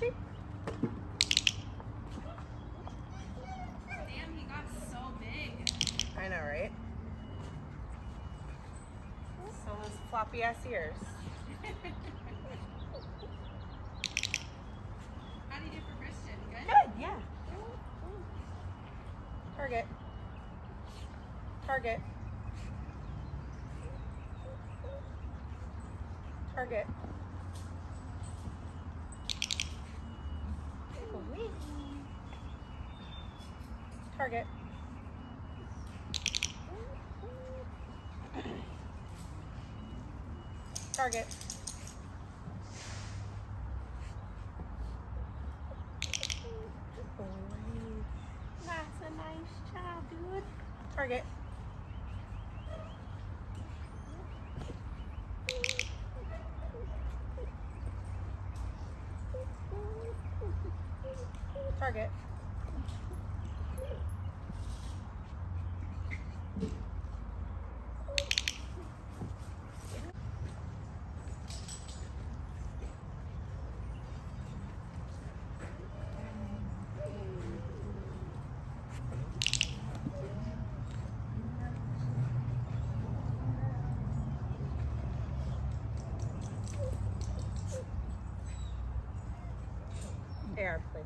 Christian? Damn, he got so big. I know, right? So those floppy ass ears. How do you do for Christian? Good? Good, yeah. Target. Target. Target. Target. Target. That's a nice job, dude. Target. Target. Air, please.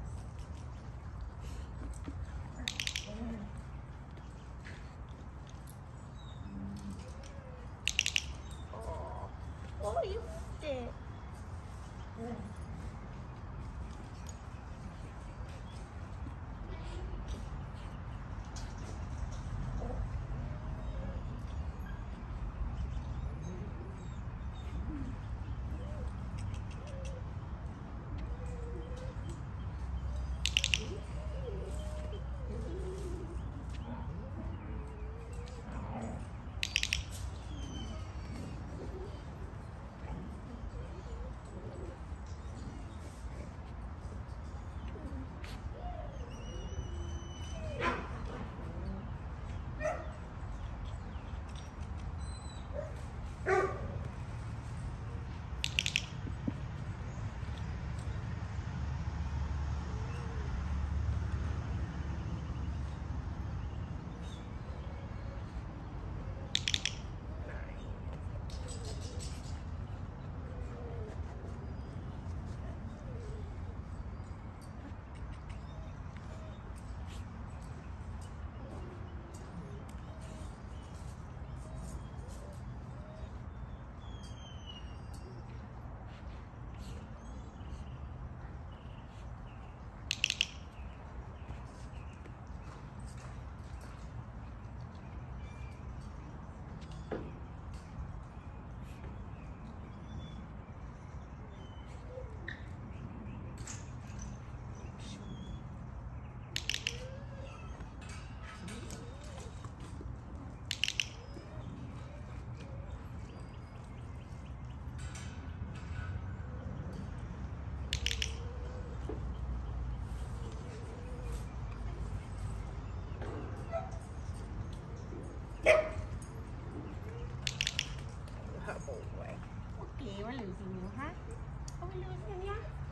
美女哈，欢迎你。